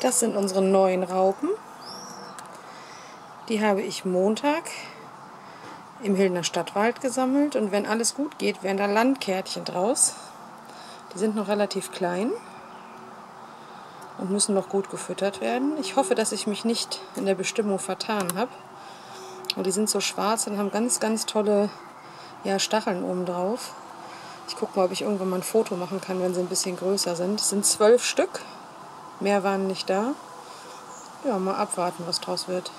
Das sind unsere neuen Raupen. Die habe ich Montag im Hildener Stadtwald gesammelt und wenn alles gut geht, werden da Landkärtchen draus. Die sind noch relativ klein und müssen noch gut gefüttert werden. Ich hoffe, dass ich mich nicht in der Bestimmung vertan habe. Und die sind so schwarz und haben ganz, ganz tolle ja, Stacheln oben drauf. Ich gucke mal, ob ich irgendwann mal ein Foto machen kann, wenn sie ein bisschen größer sind. Es sind zwölf Stück. Mehr waren nicht da. Ja, mal abwarten, was draus wird.